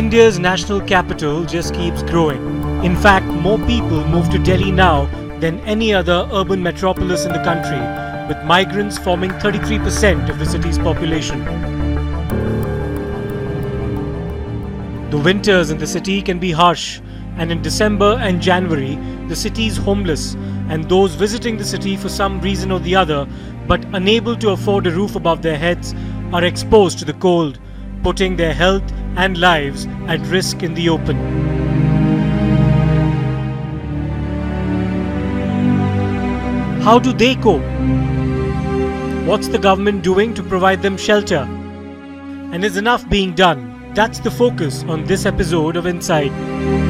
India's national capital just keeps growing. In fact, more people move to Delhi now than any other urban metropolis in the country, with migrants forming 33% of the city's population. The winters in the city can be harsh, and in December and January, the city's homeless and those visiting the city for some reason or the other but unable to afford a roof above their heads are exposed to the cold, putting their health and lives at risk in the open. How do they cope? What's the government doing to provide them shelter? And is enough being done? That's the focus on this episode of Inside.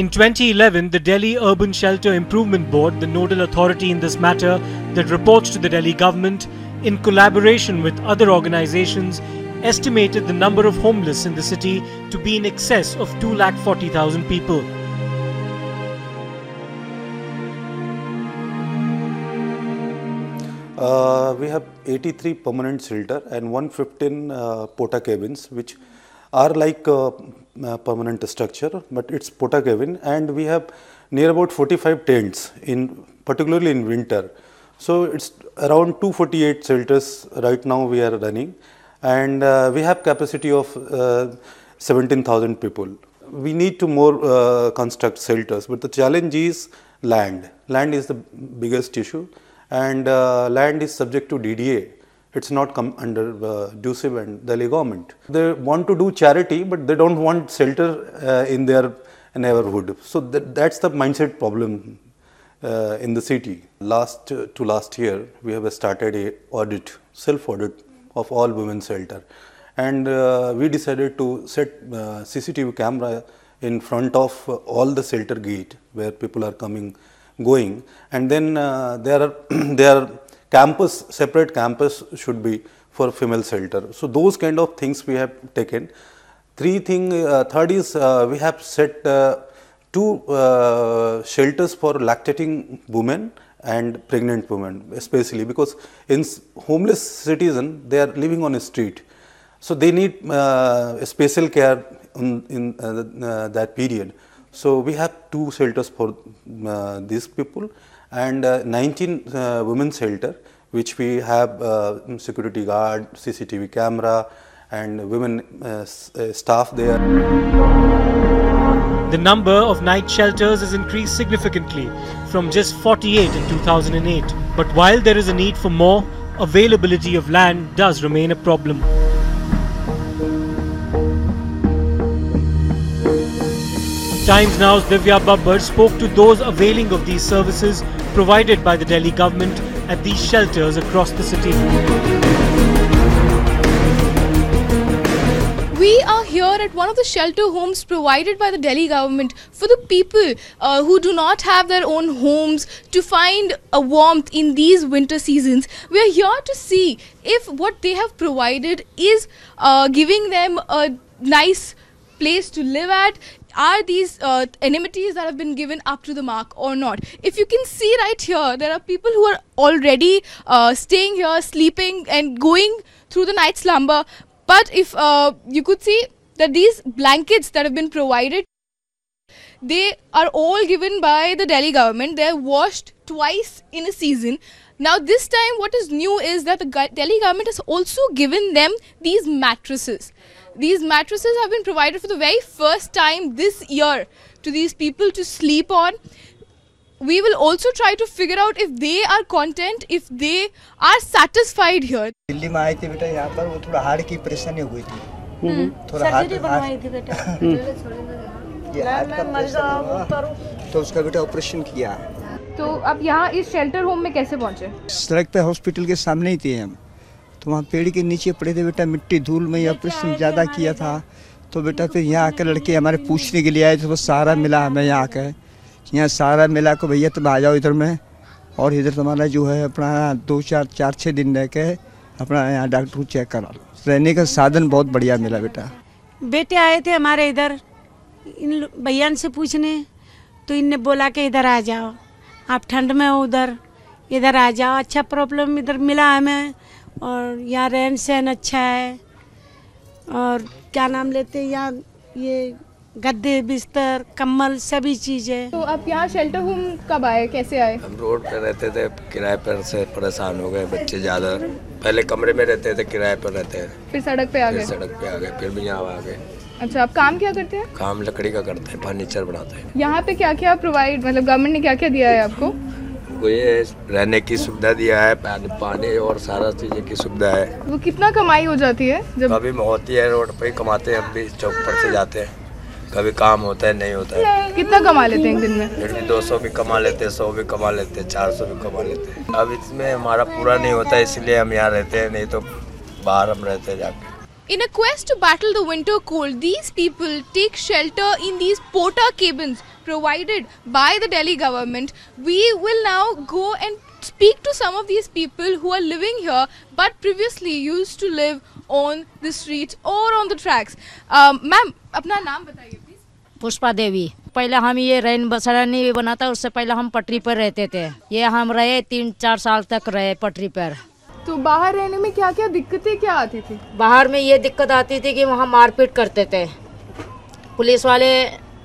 In 2011, the Delhi Urban Shelter Improvement Board, the nodal authority in this matter that reports to the Delhi government, in collaboration with other organizations, estimated the number of homeless in the city to be in excess of 2,40,000 people. Uh, we have 83 permanent shelter and 115 uh, porta cabins, which are like uh, uh, permanent structure, but it's porta cabin, and we have near about 45 tents in particularly in winter. So it's around 248 shelters right now we are running, and uh, we have capacity of uh, 17,000 people. We need to more uh, construct shelters, but the challenge is land. Land is the biggest issue and uh, land is subject to DDA. It's not come under uh, DUSIB and Delhi government. They want to do charity, but they don't want shelter uh, in their neighborhood. So that, that's the mindset problem uh, in the city. Last uh, to last year, we have started a audit, self audit of all women's shelter, and uh, we decided to set uh, CCTV camera in front of uh, all the shelter gate where people are coming going and then uh, there are there are campus separate campus should be for female shelter. So those kind of things we have taken. Three thing uh, third is uh, we have set uh, two uh, shelters for lactating women and pregnant women especially because in homeless citizen they are living on a street. So they need uh, special care in, in uh, uh, that period. So we have two shelters for uh, these people and uh, 19 uh, women's shelter which we have uh, security guard, CCTV camera and women staff there. The number of night shelters has increased significantly from just 48 in 2008. But while there is a need for more, availability of land does remain a problem. Times Now's Divya Babbar spoke to those availing of these services provided by the Delhi government at these shelters across the city. We are here at one of the shelter homes provided by the Delhi government for the people uh, who do not have their own homes to find a warmth in these winter seasons. We are here to see if what they have provided is uh, giving them a nice place to live at. Are these uh, amenities that have been given up to the mark or not? If you can see right here, there are people who are already uh, staying here, sleeping, and going through the night slumber. But if uh, you could see that these blankets that have been provided, they are all given by the Delhi government. They're washed twice in a season. Now, this time, what is new is that the Delhi government has also given them these mattresses. These mattresses have been provided for the very first time this year to these people to sleep on. We will also try to figure out if they are content, if they are satisfied here. Delhi में आए थे बेटा यहाँ पर वो थोड़ा heart की परेशानी हुई थी थोड़ा हार्ट हार्ट तो उसका बेटा ऑपरेशन किया तो अब यहाँ इस शेल्टर होम में कैसे पहुँचे सड़क पे हॉस्पिटल के सामने ही थे हम तो वहाँ पेड़ के नीचे पड़े थे बेटा मिट्टी धूल में ऑपरेशन ज़्यादा किया था। तो बेटा फिर यहाँ आकर लड़के हमारे पूछने के लिए आए तो वो सहारा मिला हमें यहाँ आकर। यहाँ सहारा मिला को भैया तुम आ जाओ इधर में। और इधर तुम्हारा जो है अपना दो चार चार छः दिन रह के अपना यहाँ डॉक्टर को चेक करा लो। रहने का साधन बहुत बढ़िया मिला बेटा। बेटे आए थे हमारे इधर इन भैया से पूछने तो इनने बोला कि इधर आ जाओ। आप ठंड में हो उधर इधर आ जाओ अच्छा प्रॉब्लम इधर मिला हमें। और यहाँ रहन सहन अच्छा है। और क्या नाम लेते हैं यहाँ? ये गद्दे बिस्तर कम्बल सभी चीज़ें तो आप यहाँ शेल्टर होम कब आए? कैसे आए? हम रोड पे रहते थे किराए पर से परेशान हो गए बच्चे ज़्यादा। पहले कमरे में रहते थे किराए पर रहते हैं फिर सड़क पे आ गए? सड़क पे आ गए फिर भी यहाँ आ गए। अच्छा आप काम क्या करते हैं? काम लकड़ी का करते हैं फर्नीचर बनाते हैं। यहाँ पे क्या क्या प्रोवाइड मतलब गवर्नमेंट ने क्या क्या दिया है आपको? वो ये रहने की सुविधा दिया है पानी पानी और सारा चीज़ें की सुविधा है। वो कितना कमाई हो जाती है जब कभी होती है रोड पर ही कमाते हैं हम भी चौक पर से जाते हैं। कभी काम होता है नहीं होता है। कितना कमा लेते हैं एक दिन में? फिर भी 200 भी कमा लेते हैं सौ भी कमा लेते हैं 400 भी कमा लेते हैं। अब इसमें हमारा पूरा नहीं होता इसलिए हम यहाँ रहते हैं नहीं तो बाहर हम रहते हैं जाके। In a quest to battle the winter cold, these people take shelter in these porta cabins provided by the Delhi government. We will now go and speak to some of these people who are living here but previously used to live on the streets or on the tracks. Um, Ma'am, अपना नाम बताइए please. Pushpa Devi पहले हम ये रैन बसरा नहीं बना था उससे पहले हम पटरी पर रहते थे ये हम रहे तीन चार साल तक रहे पटरी पर तो बाहर रहने में क्या क्या दिक्कतें क्या आती थी बाहर में ये दिक्कत आती थी कि वहाँ मारपीट करते थे पुलिस वाले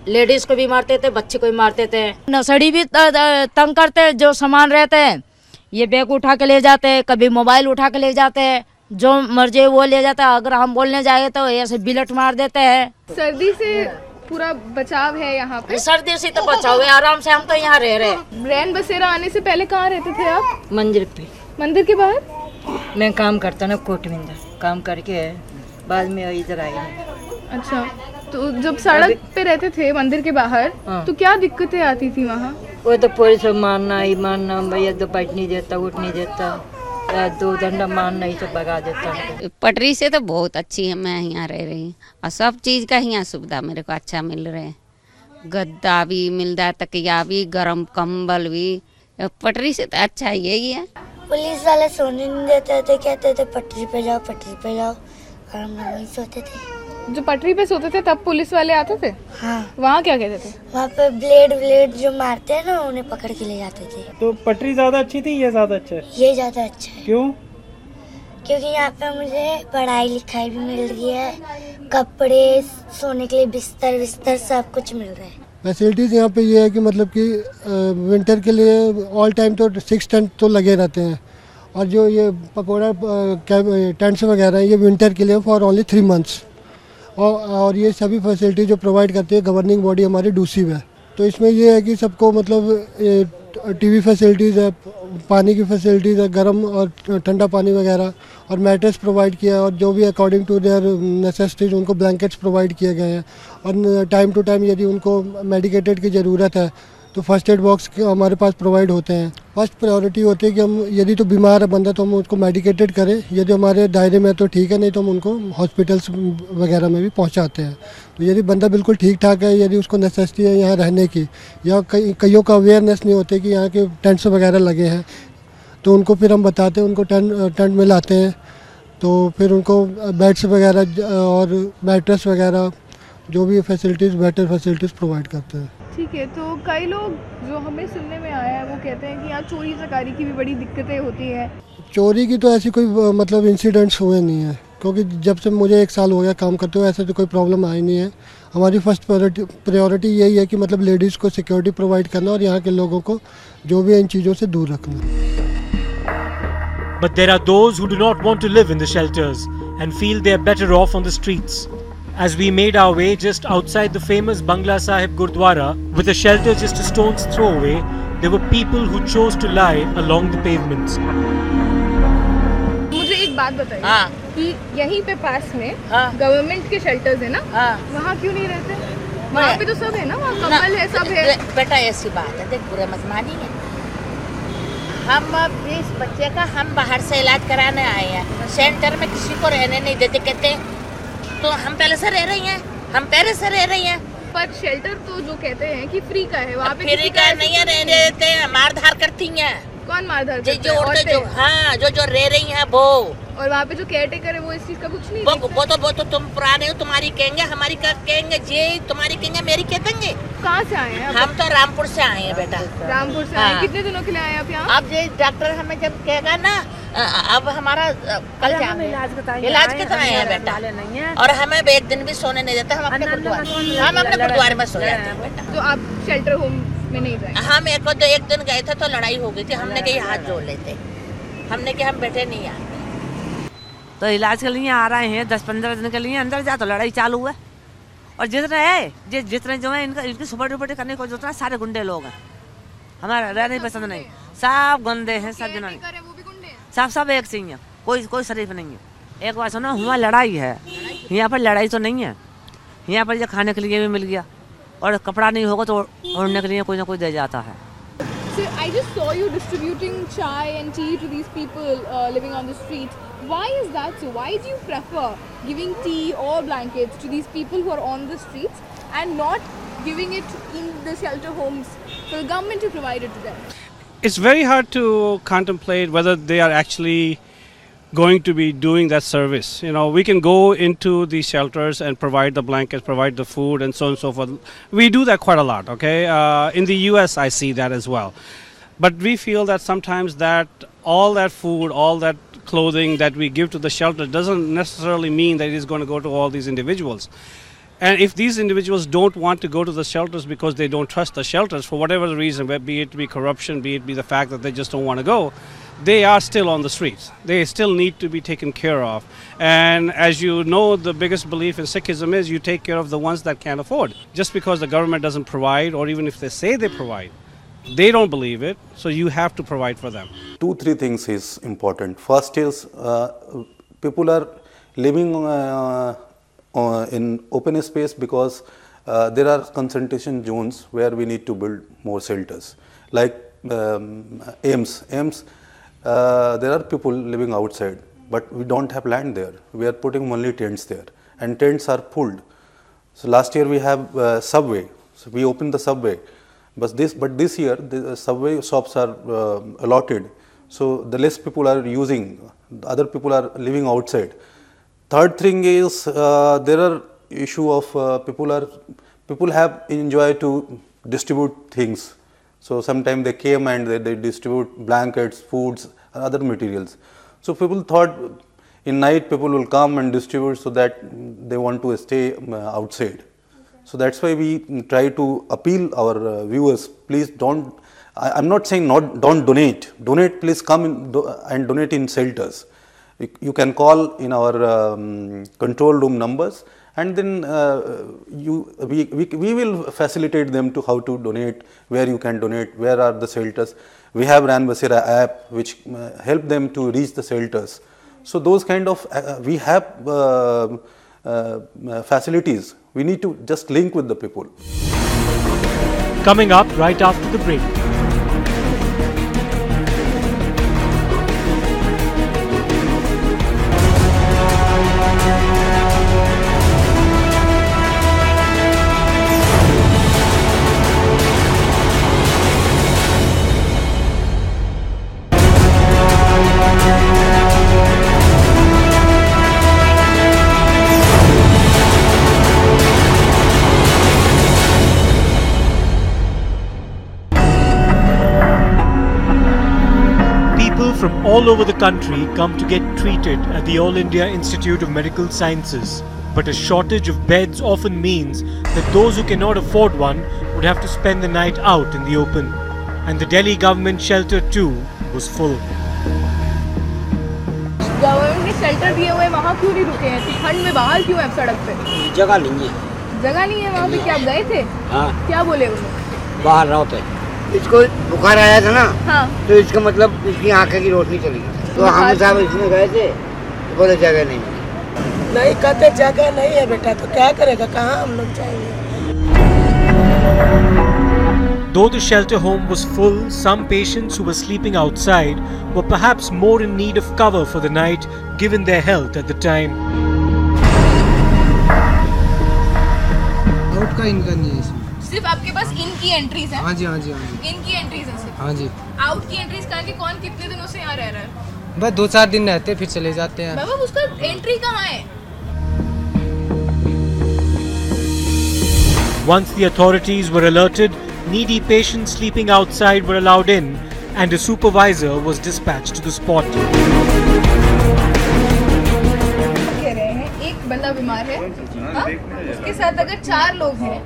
लेडीज़ को भी मारते थे बच्चे को भी मारते थे। नसड़ी भी तंग करते जो सामान रहते हैं ये बैग उठा के ले जाते हैं कभी मोबाइल उठा के ले जाते हैं जो मर्ज़ी वो ले जाता है अगर हम बोलने जाए तो ऐसे बिलट मार देते हैं। सर्दी से पूरा बचाव है यहाँ पे। सर्दी से तो बचाव है आराम से हम तो यहाँ रह रहे रैन बसेरा आने से पहले कहाँ रहते थे आप? मंदिर पे। मंदिर के बाहर? मैं काम करता ना कोट में काम करके बाद में इधर आई अच्छा। तो जब सड़क पे रहते थे मंदिर के बाहर हाँ। तो क्या दिक्कतें आती थी वहाँ? वो तो पुलिस को मारना ही मारना भैया तो बैठ नहीं देता उठ नहीं देता। दो डंडा मारना ही तो भगा देता पटरी से तो बहुत अच्छी है मैं यहाँ रह रही हूँ। और सब चीज़ का यहाँ सुविधा मेरे को अच्छा मिल रहा है। गद्दा भी मिल रहा है तकिया भी गर्म कंबल भी। पटरी से तो अच्छा यही है। पुलिस वाले सोने नहीं देते थे कहते थे पटरी पे जाओ पटरी पे जाओ। और हम लोग वहीं सोते थे। जो पटरी पे सोते थे तब पुलिस वाले आते थे? हाँ। वहाँ क्या कहते थे? वहाँ पे ब्लेड व्लेड जो मारते हैं ना उन्हें पकड़ के ले जाते थे। तो पटरी ज़्यादा अच्छी थी या ज़्यादा अच्छा है? ये ज़्यादा अच्छा है। क्यों? क्योंकि यहाँ पे मुझे पढ़ाई लिखाई भी मिल रही है कपड़े सोने के लिए बिस्तर बिस्तर सब कुछ मिल रहा है। फैसिलिटीज़ यहाँ पे ये है कि मतलब कि विंटर के लिए ऑल टाइम तो सिक्स टेंट तो लगे रहते हैं। और जो ये पकौड़ा टेंट्स वगैरह ये विंटर के लिए फॉर ओनली थ्री मंथ्स और और ये सभी फैसिलिटी जो प्रोवाइड करती है गवर्निंग बॉडी हमारी डूसीब है। तो इसमें ये है कि सबको मतलब टीवी फैसिलिटीज़ है, पानी की फैसिलिटीज़ है, गर्म और ठंडा पानी वगैरह, और मैट्रेस प्रोवाइड किया है, और जो भी अकॉर्डिंग टू देयर नेसेसिटीज उनको ब्लैंकेट्स प्रोवाइड किए गए हैं। और टाइम टू टाइम यदि उनको मेडिकेटेड की ज़रूरत है तो फ़र्स्ट एड बॉक्स हमारे पास प्रोवाइड होते हैं। फ़र्स्ट प्रायोरिटी होती है कि हम, यदि तो बीमार है बंदा तो हम उसको मेडिकेटेड करें। यदि हमारे दायरे में तो ठीक है, नहीं तो हम उनको हॉस्पिटल्स वगैरह में भी पहुंचाते हैं। तो यदि बंदा बिल्कुल ठीक ठाक है, यदि उसको नेसेसिटी है यहाँ रहने की, या कई, कईयों का अवेयरनेस नहीं होती कि यहाँ के टेंट्स वगैरह लगे हैं तो उनको फिर हम बताते हैं, उनको टेंट टेंट में लाते हैं। तो फिर उनको बेड्स वगैरह, और मैट्रेस वगैरह, जो भी फैसिलिटीज़ बेटर फैसिलिटीज़ प्रोवाइड करते हैं। ठीक है तो कई लोग जो हमें सुनने में आया है वो कहते हैं कि यहाँ चोरी चकारी की भी बड़ी दिक्कतें होती हैं। चोरी की तो ऐसी कोई मतलब इंसिडेंट्स हुए नहीं है क्योंकि जब से मुझे एक साल हो गया काम करते हुए ऐसे तो कोई प्रॉब्लम आई नहीं है। हमारी फ़र्स्ट प्रायोरिटी यही है कि मतलब लेडीज़ को सिक्योरिटी प्रोवाइड करना और यहाँ के लोगों को जो भी है इन चीज़ों से दूर रखना। But there are those who do not want to live in the shelters and feel they are better off on the streets. As we made our way just outside the famous Bangla Sahib Gurdwara, with a shelter just a stone's throw away, there were people who chose to lie along the pavements. मुझे एक बात बताइए हाँ कि यहीं पे पास में हाँ। गवर्नमेंट के शेल्टर्स है ना हाँ वहाँ क्यों नहीं रहते वहाँ पे तो सब है ना वहाँ कम्बल है सब है बेटा ऐसी बात है देख बुरा मत मानिए हम अब इस बच्चे का हम बाहर से इलाज कराने आए हैं सेंटर में किसी को रहने नहीं देते कहते तो हम पहले से रह रही हैं। हम पहले से रह रही हैं। पर शेल्टर तो जो कहते हैं कि फ्री का है वहाँ पे फ्री का नहीं है रहने देते हैं। मार धार करती हैं। कौन मारधार जो जो औरतें। जो हाँ जो जो रह रही हैं वो। और वहाँ पे जो केयर टेकर है वो इस चीज़ का कुछ नहीं वो वो तो वो तो तुम पुराने हो तुम्हारी कहेंगे हमारी कहेंगे? जे तुम्हारी कहेंगे मेरी क्या कहेंगे? कहाँ से आए हैं हम तो रामपुर से आए हैं बेटा। रामपुर से आए हाँ। कितने दिनों के लिए आए हैं आप यहाँ? अब ये डॉक्टर हमें जब कहेगा ना अब हमारा कल जाएँगे इलाज के तो आए हैं बेटा? और हमें एक दिन भी सोने नहीं देते हम अपने गुरुद्वारे हम अपने गुरुद्वारे में सो जाते हैं बेटा। तो आप शेल्टर होम में नहीं जाए? हम एक तो एक दिन गए थे तो लड़ाई हो गई थी हमने कही हाथ जोड़ लेते। हमने कहा हम बैठे नहीं आए तो इलाज के लिए आ रहे हैं दस पंद्रह दिन के लिए अंदर जा तो लड़ाई चालू है। और जितने है जि, जितने जो है इनका इनकी सुपर डुपटी करने को जितना सारे गुंडे लोग हैं। हमारा रहने पसंद नहीं। सब गंदे हैं सब जिन्होंने सब सब एक से ही। हैं कोई कोई शरीफ नहीं है। एक बार सुनो हुआ लड़ाई है। यहाँ पर लड़ाई तो नहीं है। यहाँ पर जो खाने के लिए भी मिल गया। और कपड़ा नहीं होगा तो ओढ़ने के लिए कोई ना कोई दे जाता है। So I just saw you distributing chai and tea to these people uh, living on the street. Why is that so? Why do you prefer giving tea or blankets to these people who are on the streets and not giving it in the shelter homes for the government to provide it to them? it's very hard to contemplate whether they are actually going to be doing that service. You know, we can go into the shelters and provide the blankets, provide the food, and so on and so forth. We do that quite a lot. Okay, uh, in the U.S. I see that as well, but we feel that sometimes that all that food, all that clothing that we give to the shelter doesn't necessarily mean that it is going to go to all these individuals. And if these individuals don't want to go to the shelters because they don't trust the shelters for whatever reason, be it be corruption, be it be the fact that they just don't want to go, they are still on the streets. They still need to be taken care of. And as you know, the biggest belief in Sikhism is you take care of the ones that can't afford. Just because the government doesn't provide, or even if they say they provide, they don't believe it, so you have to provide for them. two three things is important first is uh, people are living uh, uh, in open space because uh, there are concentration zones where we need to build more shelters like um, AIIMS AIIMS uh, there are people living outside but we don't have land there. We are putting only tents there. And tents are pulled. So last year we have uh, subway. So we opened the subway. But this, but this year the subway shops are uh, allotted, so the less people are using, the other people are living outside. Third thing is uh, there are issue of uh, people are people have enjoy to distribute things. So sometimes they came and they, they distribute blankets, foods, and other materials. So people thought in night people will come and distribute so that they want to stay um, outside. So that's why we try to appeal our uh, viewers. Please don't. I, I'm not saying not don't donate. Donate. Please come in, do, and donate in shelters. You, you can call in our um, control room numbers, and then uh, you we, we we will facilitate them to how to donate, where you can donate, where are the shelters. We have Rain Basera app which uh, help them to reach the shelters. So those kind of uh, we have facilities. We need to just link with the people. Coming up right after the break. from all over the country come to get treated at the All India Institute of Medical Sciences. But a shortage of beds often means that those who cannot afford one would have to spend the night out in the open. And the Delhi government shelter too was full. Government ने shelter दिए हुए वहाँ क्यों नहीं रुके हैं ठंड में बाहर क्यों है सड़क पे जगह नहीं है जगह नहीं है वहाँ पे क्या आप गए थे हाँ क्या बोले उन्होंने बाहर रहो तो इसको बुखार आया था ना हाँ तो इसका मतलब इसकी आँखें की रोशनी चली गई तो हम साहब इसमें गए थे तो बोले जगह नहीं मिली नहीं कहते जगह नहीं है बेटा तो क्या करेगा कहाँ हम लोग जाएँगे Though the shelter home was full, some patients who were sleeping outside were perhaps more in need of cover for the night given their health at the time. Out का इनकम नहीं है इसमें सिर्फ़ आपके पास इनकी एंट्रीज है। हाँ जी हाँ जी हाँ जी। इनकी एंट्रीज है सिर्फ़। हाँ जी। आउट की एंट्रीज करके कौन कितने दिनों से यहाँ रह रहा है? बस दो चार दिन रहते फिर चले जाते हैं। बाबा उसका एंट्री कहाँ है? Once the authorities were alerted, needy patients sleeping outside were allowed in and a supervisor was dispatched to the spot. कह रहे हैं एक बंदा बीमार है। हाँ? उसके साथ अगर चार लोग हैं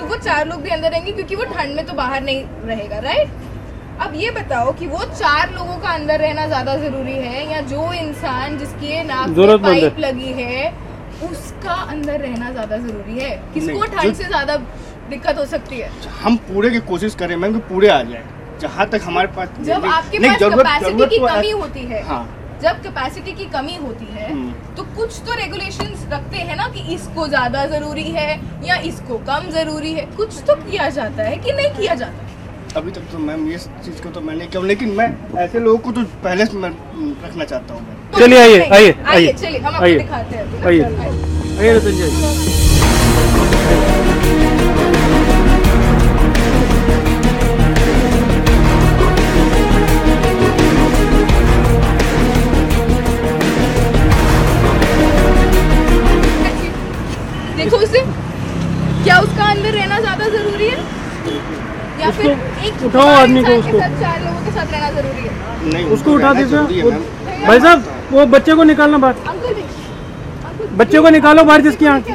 तो वो चार लोग भी अंदर रहेंगे क्योंकि वो ठंड में तो बाहर नहीं रहेगा राइट अब ये बताओ कि वो चार लोगों का अंदर रहना ज़्यादा ज़रूरी है या जो इंसान जिसकी नाक में पाइप लगी है उसका अंदर रहना ज़्यादा ज़रूरी है? किसको ठंड से ज़्यादा दिक्कत हो सकती है? हम पूरे की कोशिश करें मैम कि पूरे आ जाए जहाँ तक हमारे पास जब आपके पास कैपेसिटी की तो कमी होती है। हाँ। जब कैपेसिटी की कमी होती है हम्म। तो कुछ तो रेगुलेशंस रखते हैं ना कि इसको ज़्यादा ज़रूरी है या इसको कम ज़रूरी है कुछ तो किया जाता है कि नहीं किया जाता अभी तक तो मैम ये चीज़ को तो मैं नहीं किया लेकिन मैं ऐसे लोगों को तो पहले से मैं रखना चाहता हूँ मैं। चलिए आइए आइए आइए आइए चलिए हम आपको दिखाते हैं आइए आइए। उठाओ आदमी को उसको। चार लोगों के साथ रहना ज़रूरी है। नहीं उसको उठा दीजिए। है। भाई साहब वो बच्चे को निकालना बाहर। बच्चे को निकालो बाहर जिसकी आँख।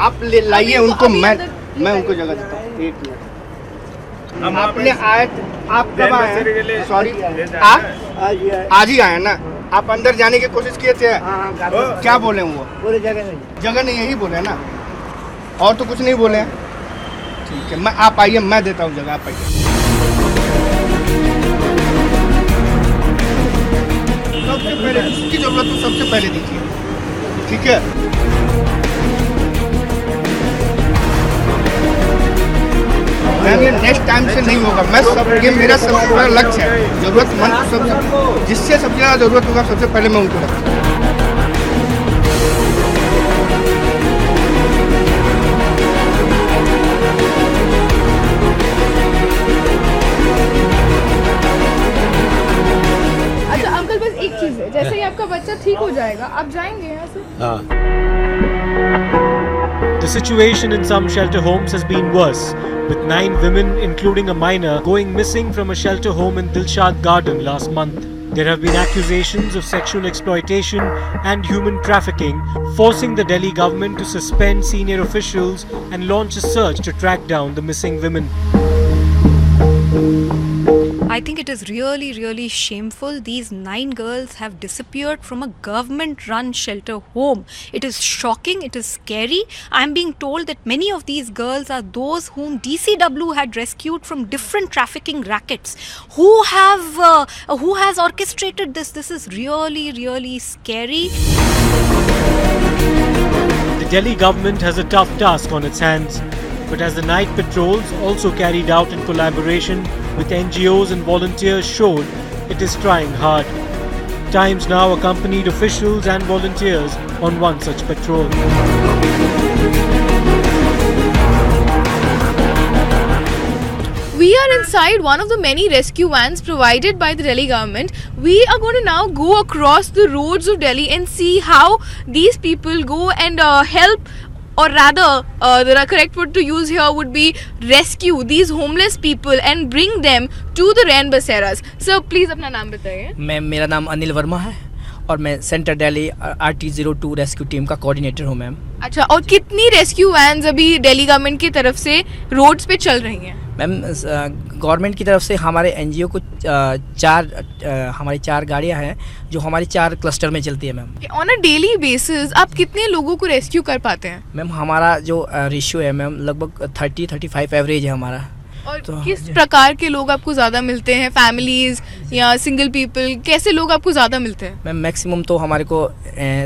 आप ले लाइए उनको मैं मैं उनको जगह देता हूँ। एक मिनट। आपने आए आप कब आए सॉरी आप आज ही आए। ना? आप अंदर जाने की कोशिश किए थे? क्या बोले वो? जगह नहीं। जगह नहीं यही बोले ना। और तो कुछ नहीं बोले हैं। ठीक है मैं आप आइए, मैं देता हूँ जगह, आप आइए। सबसे पहले ज़रूरत हो सबसे पहले दीजिए। ठीक है? नेक्स्ट टाइम से नहीं होगा। मैं सब ये मेरा सबसे बड़ा लक्ष्य है। जरूरतमंद को सबसे जिससे सबसे ज़्यादा ज़रूरत होगा, सबसे पहले मैं उनको रखूँ ठीक हो जाएगा आप जाएंगे यहाँ से The situation in some shelter homes has been worse, with nine women, including a minor, going missing from a shelter home in Dilshad Garden last month. There have been accusations of sexual exploitation and human trafficking, forcing the Delhi government to suspend senior officials and launch a search to track down the missing women. I think it is really, really shameful. These nine girls have disappeared from a government run shelter home. It is shocking, it is scary. I'm being told that many of these girls are those whom DCW had rescued from different trafficking rackets. Who have uh, who has orchestrated this? This is really, really scary. The Delhi government has a tough task on its hands, but as the night patrols, also carried out in collaboration with NGOs and volunteers, showed, it is trying hard. Times now accompanied officials and volunteers on one such patrol. We are inside one of the many rescue vans provided by the Delhi government. We are going to now go across the roads of Delhi and see how these people go and uh, help, or rather, uh, the correct word to use here would be rescue these homeless people and bring them to the Rain Baseras. Sir, please अपना नाम बताइए ma'am मेरा नाम अनिल वर्मा है और मैं center Delhi R T zero two rescue team का coordinator हूँ मैम अच्छा और कितनी रेस्क्यू वैन्स अभी दिल्ली गवर्नमेंट की तरफ़ से रोड्स पे चल रही हैं? मैम गवर्नमेंट की तरफ़ से हमारे एनजीओ को चार हमारी चार गाड़ियाँ हैं जो हमारी चार क्लस्टर में चलती है ma'am on a daily basis आप कितने लोगों को रेस्क्यू कर पाते हैं? मैम हमारा जो रेशियो है मैम लगभग थर्टी थर्टी फाइव एवरेज है हमारा। और तो किस प्रकार के लोग आपको ज़्यादा मिलते हैं? फैमिलीज़ या सिंगल पीपल कैसे लोग आपको ज़्यादा मिलते हैं? मैम मैक्सिमम तो हमारे को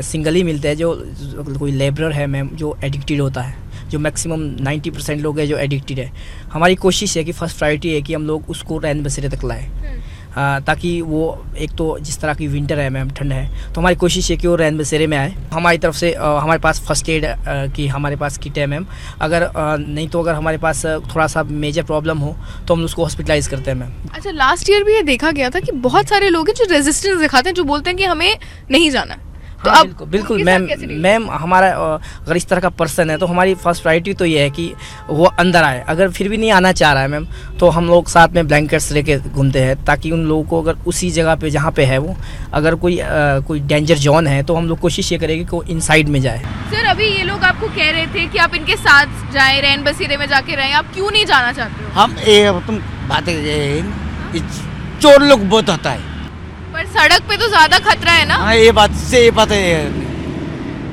सिंगल ही मिलते हैं जो जो कोई लेबर है मैम जो एडिक्टेड होता है। जो मैक्सिमम 90 परसेंट लोग हैं जो एडिक्टेड है। हमारी कोशिश है कि फ़र्स्ट प्रायोरिटी है कि हम लोग उसको रैन बसेरे तक लाएँ। आ, ताकि वो एक तो जिस तरह की विंटर है, मैम, ठंड है तो हमारी कोशिश है कि वो रैन बसेरे में आए। हमारी तरफ़ से हमारे पास फ़र्स्ट एड की हमारे पास किट है, मैम। अगर नहीं तो अगर हमारे पास थोड़ा सा मेजर प्रॉब्लम हो तो हम उसको हॉस्पिटलाइज करते हैं, मैम। अच्छा लास्ट ईयर भी ये देखा गया था कि बहुत सारे लोग हैं जो रेजिस्टेंस दिखाते हैं, जो बोलते हैं कि हमें नहीं जाना। तो हाँ, अब बिल्कुल बिल्कुल मैम मैम हमारा अगर इस तरह का पर्सन है तो हमारी फ़र्स्ट प्रायोरिटी तो ये है कि वो अंदर आए। अगर फिर भी नहीं आना चाह रहा है मैम तो हम लोग साथ में ब्लैंकेट्स लेके घूमते हैं ताकि उन लोगों को अगर उसी जगह पे जहाँ पे है वो अगर कोई अ, कोई डेंजर जोन है तो हम लोग कोशिश ये करेंगे कि वो इनसाइड में जाए। सर अभी ये लोग आपको कह रहे थे कि आप इनके साथ जाए रैन बसेरे में जाके रहें आप क्यों नहीं जाना चाहते हम ये तुम बातें ये- ये चोर लोग बहुत होता है। पर सड़क पे तो ज़्यादा खतरा है ना? हाँ ये बात से ये बात है।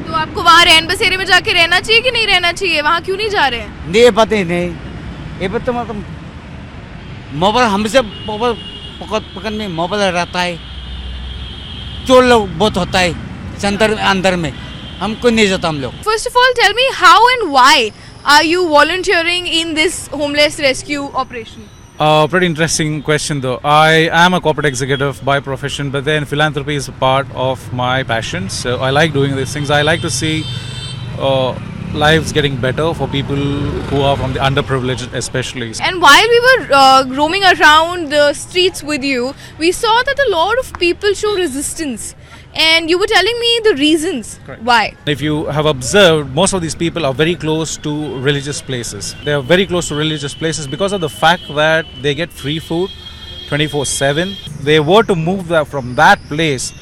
तो आपको वहाँ रैन बसेरे में जाके रहना चाहिए कि नहीं रहना चाहिए? वहाँ क्यों नहीं जा रहे हैं? नहीं ये बातें नहीं ये बात तो मतलब मोबाइल हमसे मोबाइल पकड़ पकड़ में मोबाइल रहता है। चोर लोग बहुत होता है अंदर अंदर में। हमको नहीं जाता हम लोग। First of all tell me how and why are you volunteering in this homeless rescue operation? Uh, pretty interesting question though. I am a corporate executive by profession, but then philanthropy is a part of my passion. So I like doing these things. I like to see uh, lives getting better for people who are from the underprivileged, especially. And while we were uh, roaming around the streets with you, we saw that a lot of people show resistance. And you were telling me the reasons why. If you have observed, most of these people are very close to religious places. They are very close to religious places because of the fact that they get free food 24 7. They were to move that from that place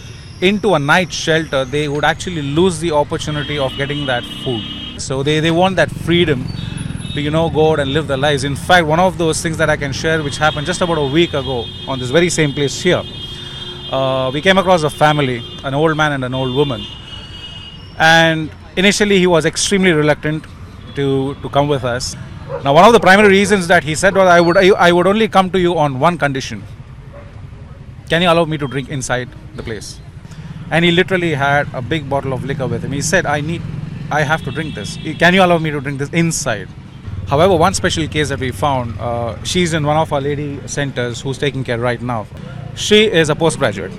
into a night shelter, they would actually lose the opportunity of getting that food. So they, they want that freedom to you know go out and live their lives. In fact, one of those things that I can share, which happened just about a week ago on this very same place here, uh, we came across a family, an old man and an old woman, and initially he was extremely reluctant to to come with us. Now, one of the primary reasons that he said was, "I would I, I would only come to you on one condition. Can you allow me to drink inside the place?" And he literally had a big bottle of liquor with him. He said, "I need, I have to drink this. Can you allow me to drink this inside?" However, one special case that we found, uh, she's in one of our lady centers who's taking care right now. She is a postgraduate.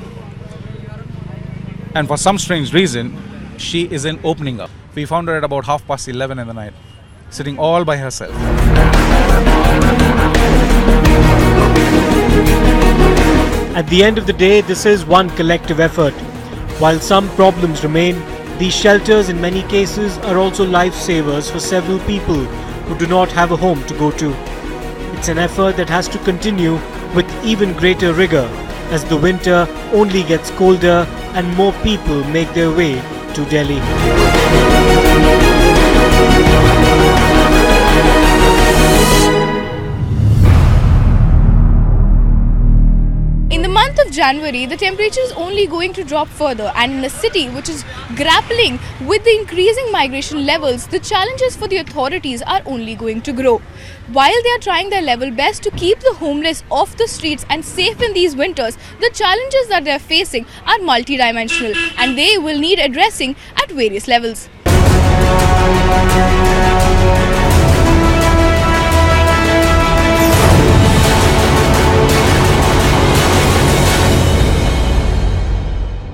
And for some strange reason, she isn't opening up. We found her at about half past 11 in the night, sitting all by herself. At the end of the day, this is one collective effort. While some problems remain, these shelters in many cases are also lifesavers for several people who do not have a home to go to. It's an effort that has to continue with even greater rigor as the winter only gets colder and more people make their way to Delhi. January, the temperature is only going to drop further, and in a city which is grappling with the increasing migration levels, the challenges for the authorities are only going to grow. While they are trying their level best to keep the homeless off the streets and safe in these winters, the challenges that they are facing are multidimensional and they will need addressing at various levels.